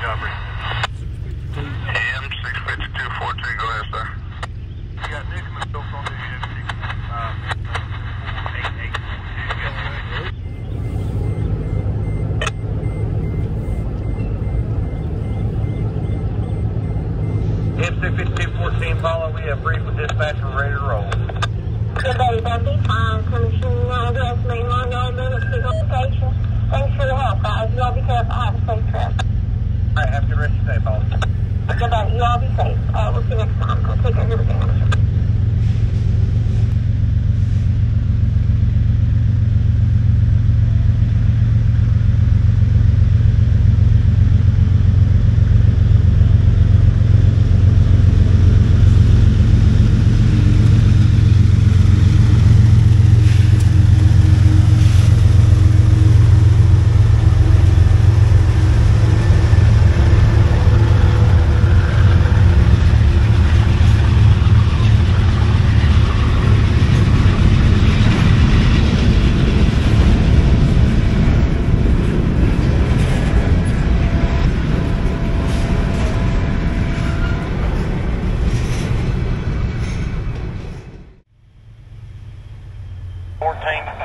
copy.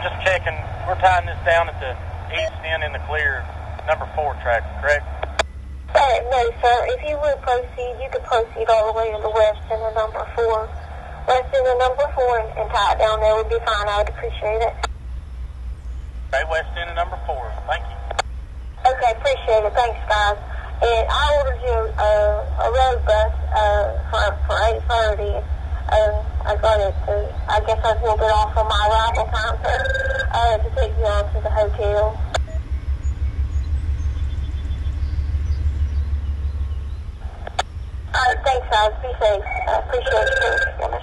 Just checking. We're tying this down at the east end in the clear, number four track, correct? Uh, no, sir. If you would proceed, you could proceed all the way to the west end of number four. West end of number four and, and tie it down there would be fine. I would appreciate it. Okay, west end of number four. Thank you. Okay, appreciate it. Thanks, guys. And I ordered you uh, a road bus uh, for for eight thirty. I got it. Uh, I guess I will bit off on my arrival time, sir, uh, to take you on to the hotel. All right, thanks, guys. Be safe. I appreciate it.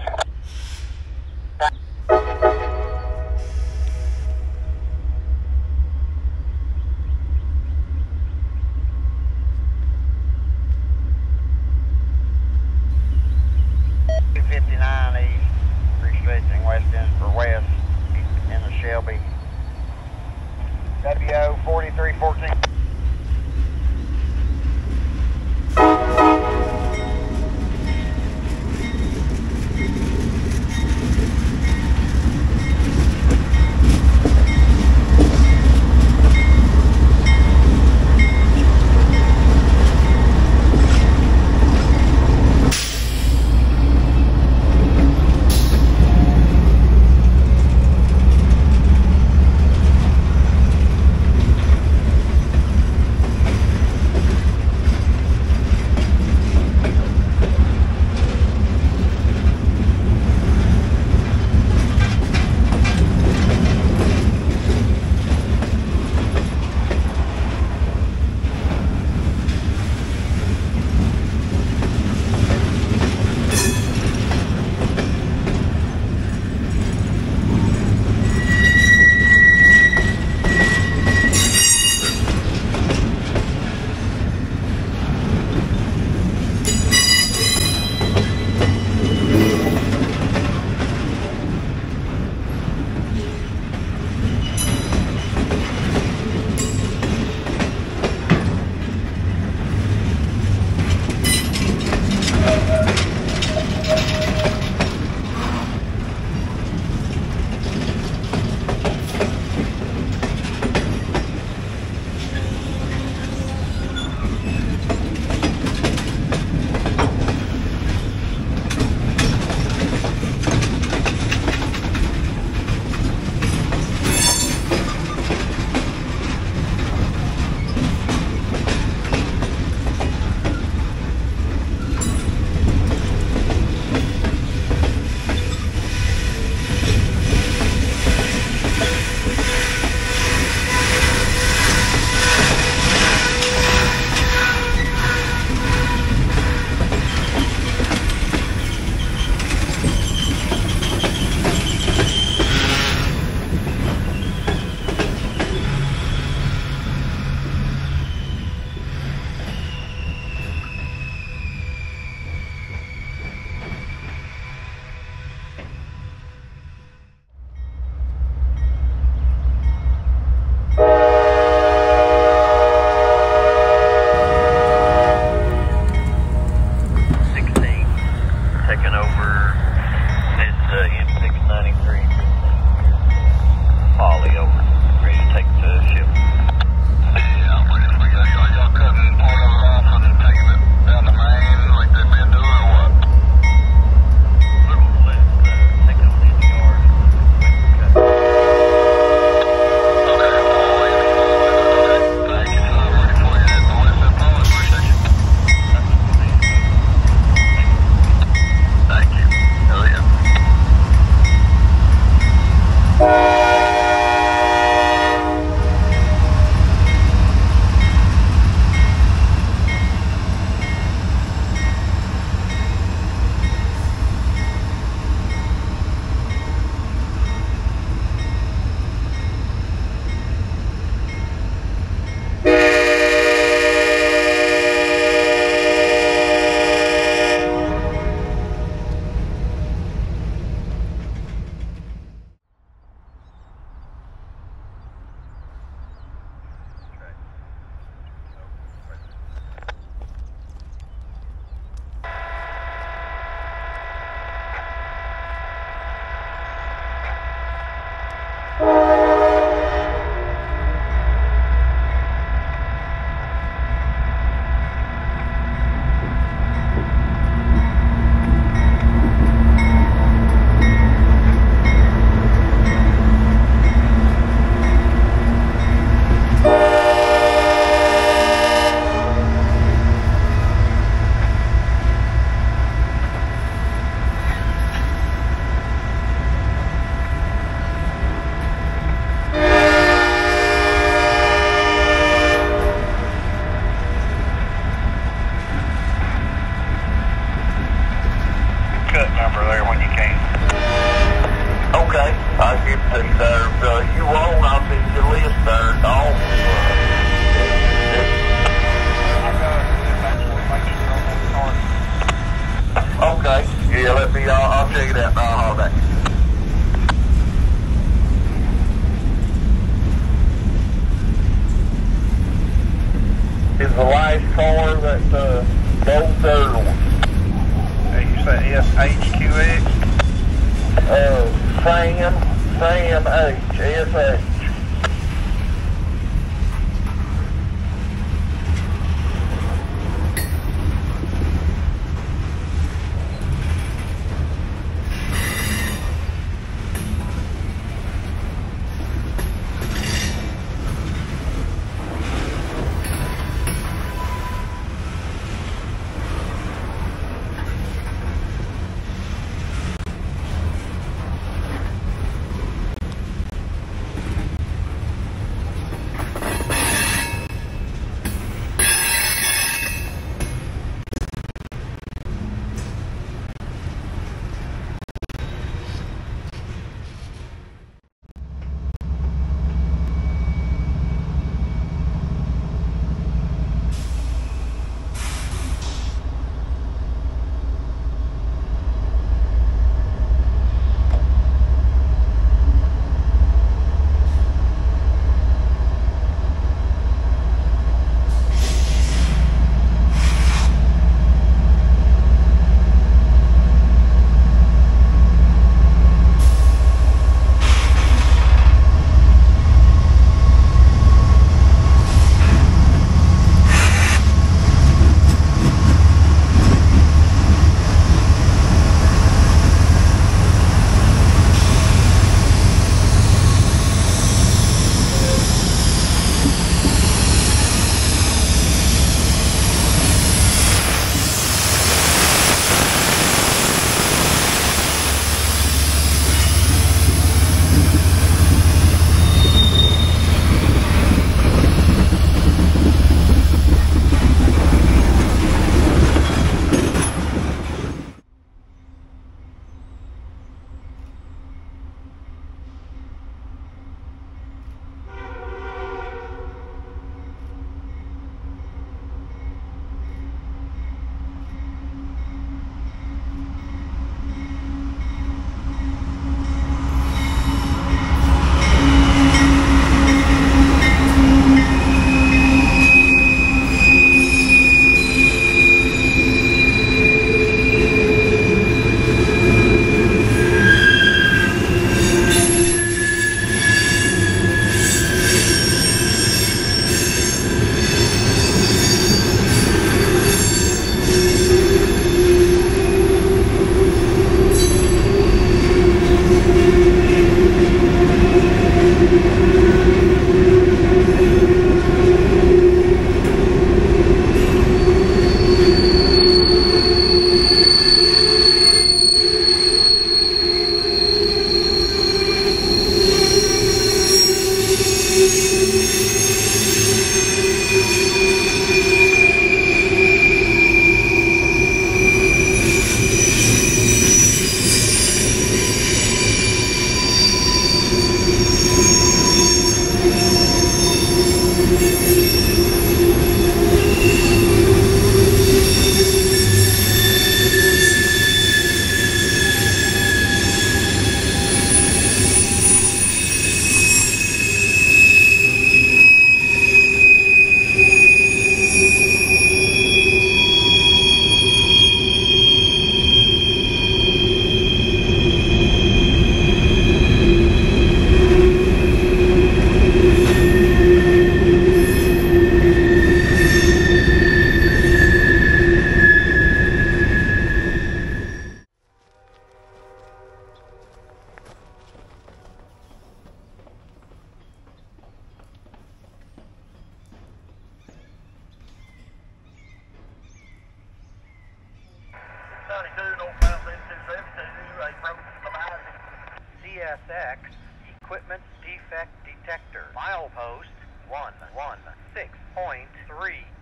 116.3.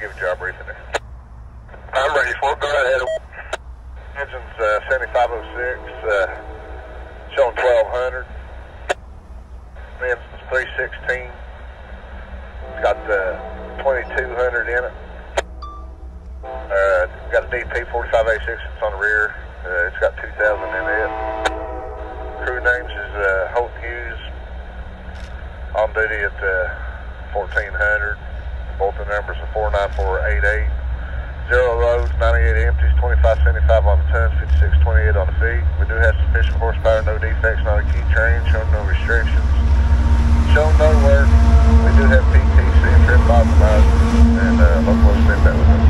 give a job briefing. I'm ready for it. Go ahead. Engine's uh, 7506, uh, showing 1200. Engine's 316. It's got uh, 2200 in it. Uh, got a DP 4586 that's on the rear. Uh, it's got 2000 in it. Crew names is uh, Holt Hughes. On duty at uh, 1400. Both the numbers are 49488. Zero roads, 98 empties, 2575 on the tons, 5628 on the feet. We do have sufficient horsepower, no defects, not a key train, showing no restrictions. Showing no work. We do have PTC and trip optimized, and uh, local spin that with us.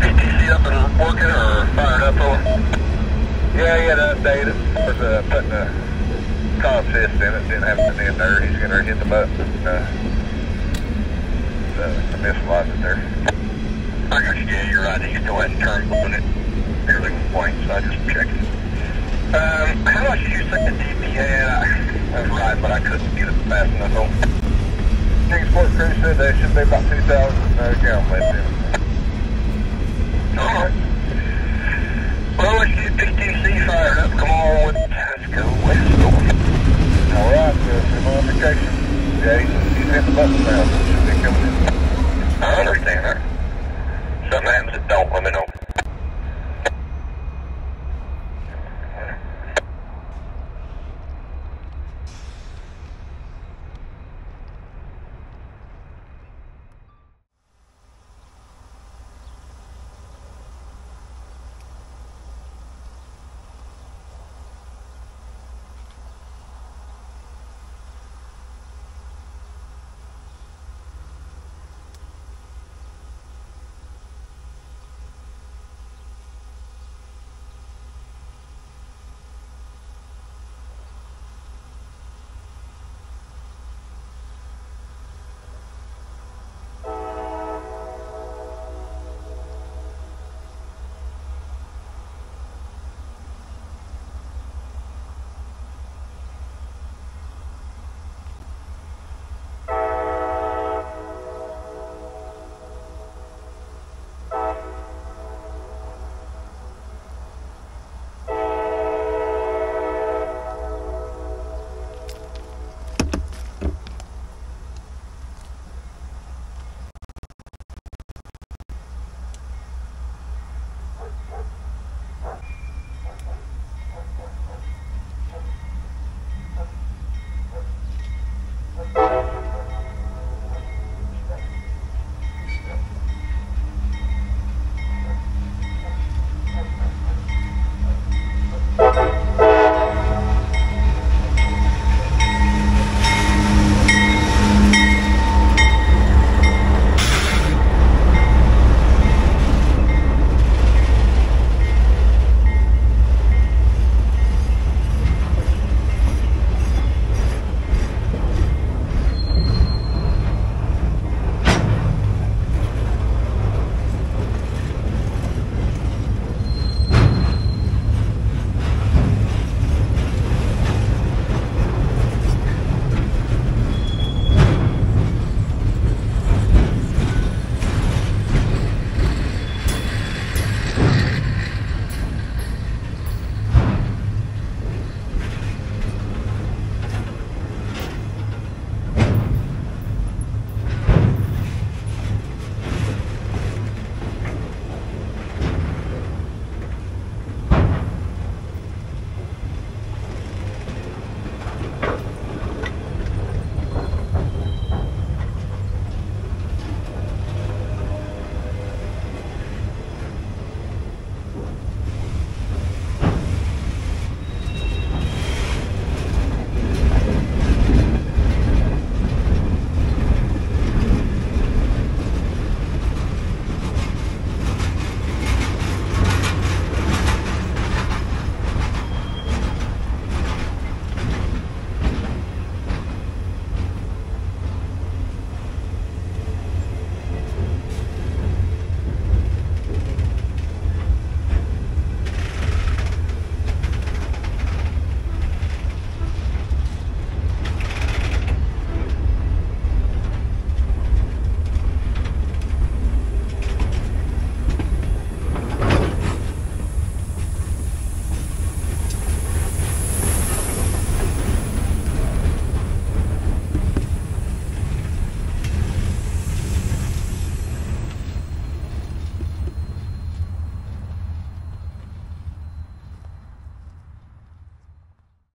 PTC up and working or fired up on? Yeah, he had to update it. Was uh, putting a consist in it, didn't have it in there. He's gonna hit the button and uh, uh, mislocked it there. I got you. Yeah, you're right. He still hadn't turned on it. Everything was blank, so I just checked. Um, how much did you think the DP had? That's right, but I couldn't get it fast enough. on. Kingsport crew said there should be about 2,000 uh, gallon left in. All right. Well, let's get PTC fired up. Come on, with let's go. Let's. All right, uh, for modification. Yeah, he's, he's hit the button now, I understand that.